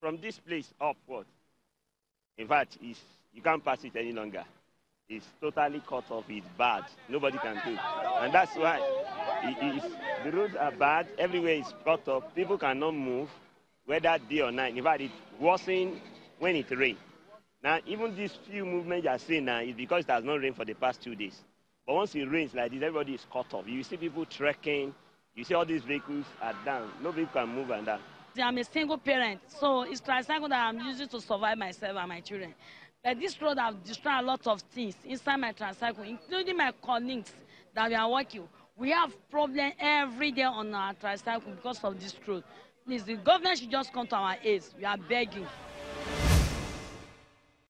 From this place upward, in fact, it's, you can't pass it any longer. It's totally cut off. It's bad. Nobody can do. And that's why it's, the roads are bad. Everywhere is cut off. People cannot move, whether day or night. In fact, it worsens when it rains. Now, even these few movements you are seeing now is because it has not rained for the past two days. But once it rains like this, everybody is cut off. You see people trekking. You see all these vehicles are down. Nobody can move and that. I'm a single parent, so it's tricycle that I'm using to survive myself and my children. But this road have destroyed a lot of things inside my tricycle, including my colleagues that we are working. We have problem every day on our tricycle because of this road. Please, the government should just come to our aid. We are begging.